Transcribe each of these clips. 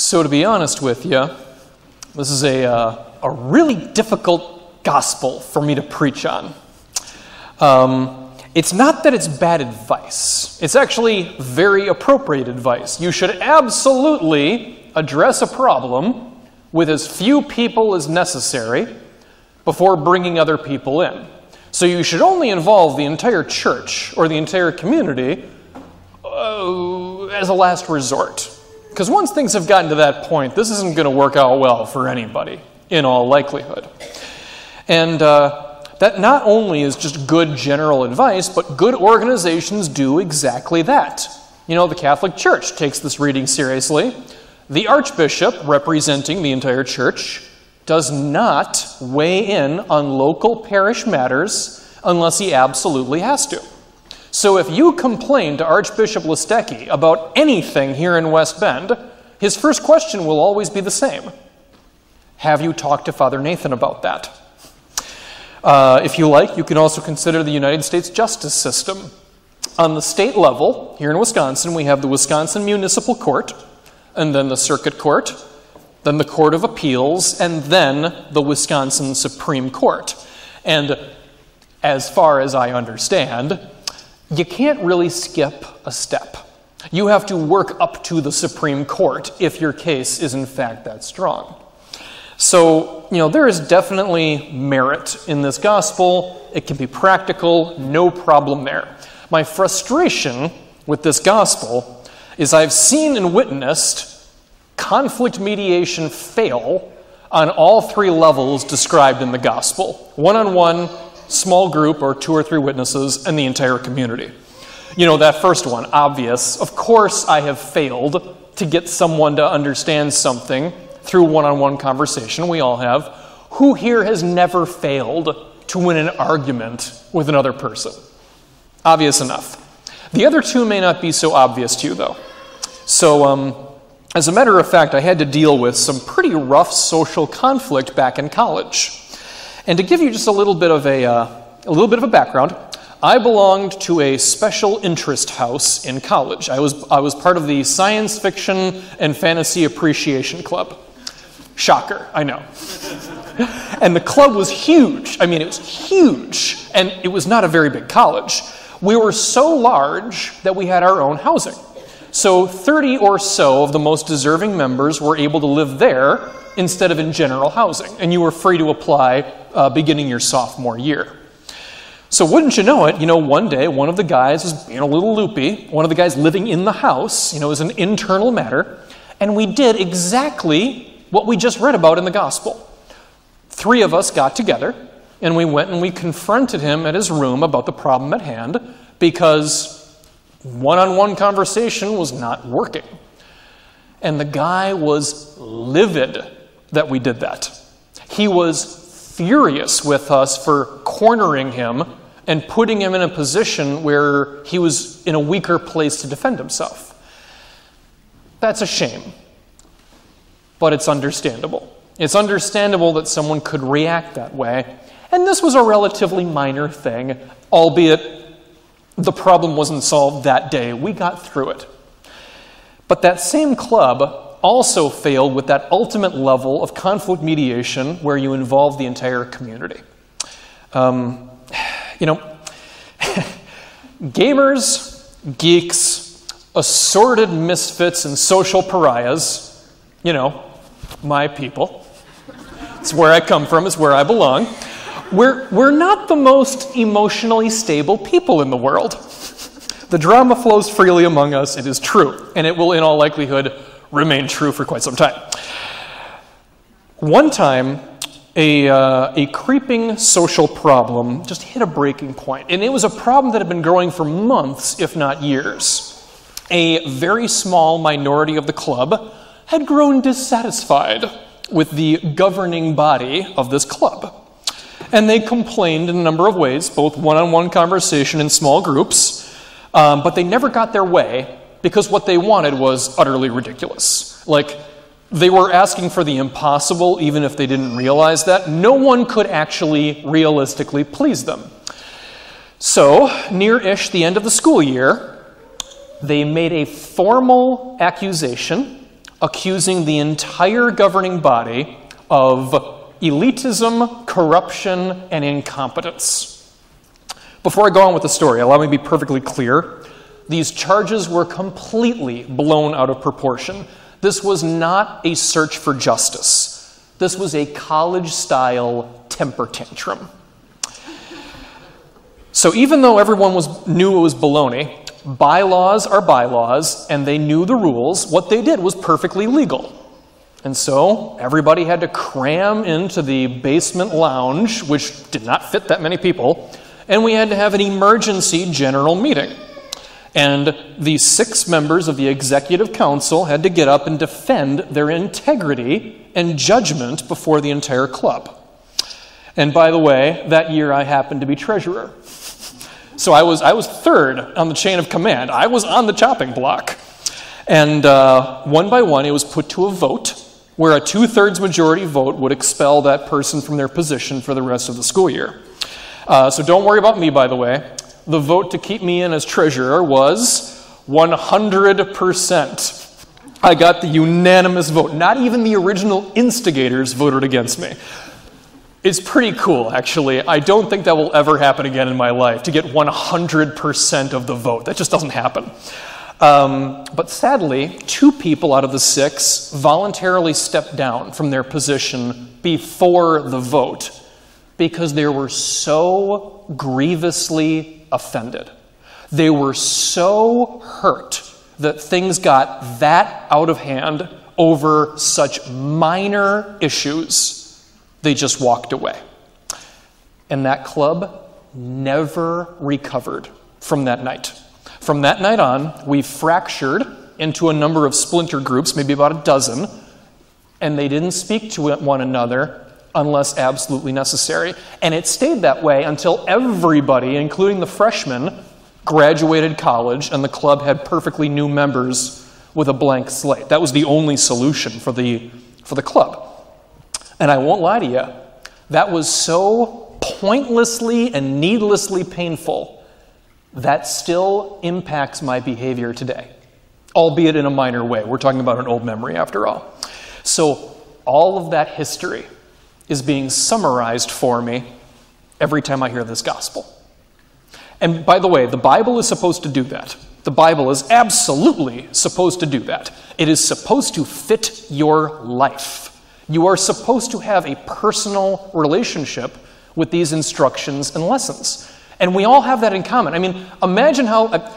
So, to be honest with you, this is a, uh, a really difficult gospel for me to preach on. Um, it's not that it's bad advice, it's actually very appropriate advice. You should absolutely address a problem with as few people as necessary before bringing other people in. So you should only involve the entire church or the entire community uh, as a last resort. Because once things have gotten to that point, this isn't going to work out well for anybody, in all likelihood. And uh, that not only is just good general advice, but good organizations do exactly that. You know, the Catholic Church takes this reading seriously. The Archbishop, representing the entire church, does not weigh in on local parish matters unless he absolutely has to. So if you complain to Archbishop Listecki about anything here in West Bend, his first question will always be the same Have you talked to Father Nathan about that? Uh, if you like, you can also consider the United States justice system. On the state level, here in Wisconsin, we have the Wisconsin Municipal Court, and then the Circuit Court, then the Court of Appeals, and then the Wisconsin Supreme Court. And as far as I understand, you can't really skip a step. You have to work up to the Supreme Court if your case is in fact that strong. So, you know, there is definitely merit in this gospel. It can be practical, no problem there. My frustration with this gospel is I've seen and witnessed conflict mediation fail on all three levels described in the gospel one on one, small group, or two or three witnesses, and the entire community. You know, that first one, obvious. Of course, I have failed to get someone to understand something through one on one conversation. We all have. Who here has never failed to win an argument with another person? Obvious enough. The other two may not be so obvious to you, though. So, um, as a matter of fact, I had to deal with some pretty rough social conflict back in college. And to give you just a little bit of a, uh, a little bit of a background, I belonged to a special interest house in college. I was, I was part of the Science Fiction and Fantasy Appreciation Club. Shocker, I know. and the club was huge. I mean, it was huge. And it was not a very big college. We were so large that we had our own housing. So 30 or so of the most deserving members were able to live there instead of in general housing, and you were free to apply uh, beginning your sophomore year. So, wouldn't you know it, you know, one day one of the guys was being a little loopy, one of the guys living in the house, you know, as an internal matter, and we did exactly what we just read about in the gospel. Three of us got together, and we went and we confronted him at his room about the problem at hand because one on one conversation was not working. And the guy was livid that we did that. He was furious with us for cornering him and putting him in a position where he was in a weaker place to defend himself. That's a shame, but it's understandable. It's understandable that someone could react that way. And this was a relatively minor thing, albeit the problem wasn't solved that day. We got through it. But that same club also failed with that ultimate level of conflict mediation where you involve the entire community. Um, you know, gamers, geeks, assorted misfits, and social pariahs, you know, my people. It's where I come from, it's where I belong we're, we're not the most emotionally stable people in the world. The drama flows freely among us, it is true, and it will, in all likelihood, remain true for quite some time. One time, a, uh, a creeping social problem just hit a breaking point, and it was a problem that had been growing for months, if not years. A very small minority of the club had grown dissatisfied with the governing body of this club. And they complained in a number of ways, both one on one conversation in small groups, um, but they never got their way because what they wanted was utterly ridiculous. Like, they were asking for the impossible, even if they didn't realize that. No one could actually realistically please them. So, near ish the end of the school year, they made a formal accusation accusing the entire governing body of elitism, corruption, and incompetence. Before I go on with the story, allow me to be perfectly clear. These charges were completely blown out of proportion. This was not a search for justice. This was a college style temper tantrum. So even though everyone was, knew it was baloney, bylaws are bylaws, and they knew the rules, what they did was perfectly legal. And so everybody had to cram into the basement lounge, which did not fit that many people, and we had to have an emergency general meeting. And the six members of the executive council had to get up and defend their integrity and judgment before the entire club. And by the way, that year I happened to be treasurer. So I was, I was third on the chain of command. I was on the chopping block. And uh, one by one, it was put to a vote where a two thirds majority vote would expel that person from their position for the rest of the school year. Uh, so don't worry about me, by the way. The vote to keep me in as treasurer was 100%. I got the unanimous vote. Not even the original instigators voted against me. It's pretty cool, actually. I don't think that will ever happen again in my life to get 100% of the vote. That just doesn't happen. Um, but sadly, two people out of the six voluntarily stepped down from their position before the vote because they were so grievously offended. They were so hurt that things got that out of hand over such minor issues they just walked away. And that club never recovered from that night. From that night on, we fractured into a number of splinter groups, maybe about a dozen, and they didn't speak to one another unless absolutely necessary. And it stayed that way until everybody, including the freshmen, graduated college and the club had perfectly new members with a blank slate. That was the only solution for the, for the club. And I won't lie to you, that was so pointlessly and needlessly painful that still impacts my behavior today, albeit in a minor way. We're talking about an old memory after all. So, all of that history is being summarized for me every time I hear this gospel. And by the way, the Bible is supposed to do that. The Bible is absolutely supposed to do that. It is supposed to fit your life. You are supposed to have a personal relationship with these instructions and lessons. And we all have that in common. I mean, imagine how. Uh,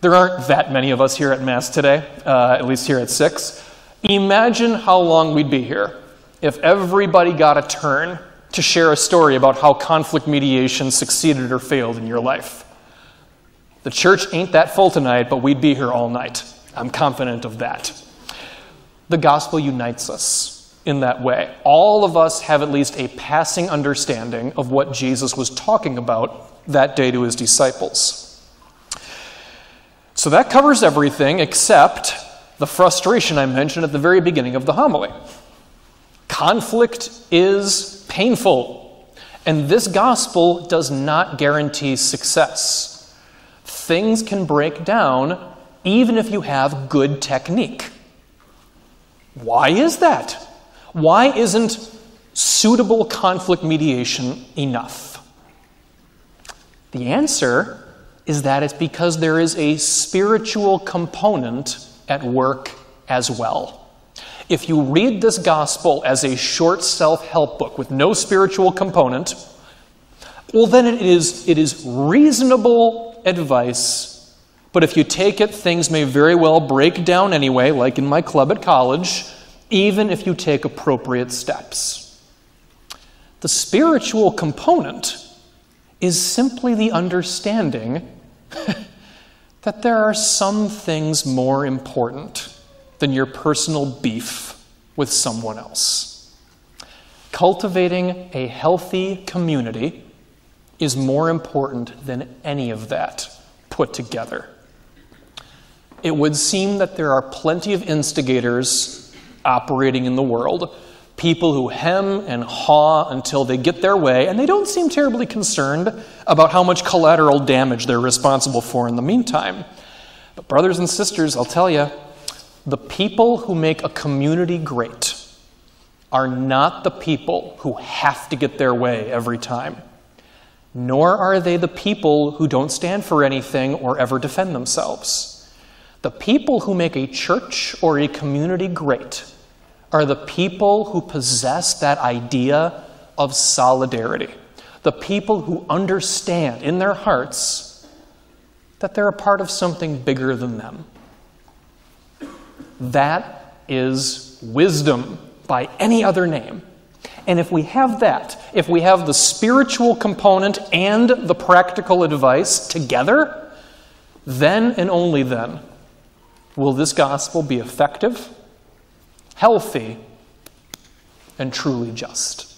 there aren't that many of us here at Mass today, uh, at least here at 6. Imagine how long we'd be here if everybody got a turn to share a story about how conflict mediation succeeded or failed in your life. The church ain't that full tonight, but we'd be here all night. I'm confident of that. The gospel unites us in that way. All of us have at least a passing understanding of what Jesus was talking about that day to his disciples. So that covers everything except the frustration I mentioned at the very beginning of the homily. Conflict is painful, and this gospel does not guarantee success. Things can break down even if you have good technique. Why is that? Why isn't suitable conflict mediation enough? The answer is that it's because there is a spiritual component at work as well. If you read this gospel as a short self help book with no spiritual component, well, then it is, it is reasonable advice. But if you take it, things may very well break down anyway, like in my club at college, even if you take appropriate steps. The spiritual component is simply the understanding that there are some things more important than your personal beef with someone else. Cultivating a healthy community is more important than any of that put together. It would seem that there are plenty of instigators operating in the world. People who hem and haw until they get their way, and they don't seem terribly concerned about how much collateral damage they're responsible for in the meantime. But, brothers and sisters, I'll tell you, The people who make a community great are not the people who have to get their way every time, nor are they the people who don't stand for anything or ever defend themselves. The people who make a church or a community great are the people who possess that idea of solidarity. The people who understand in their hearts that they're a part of something bigger than them. That is wisdom by any other name. And if we have that, if we have the spiritual component and the practical advice together, then and only then will this gospel be effective, healthy, and truly just.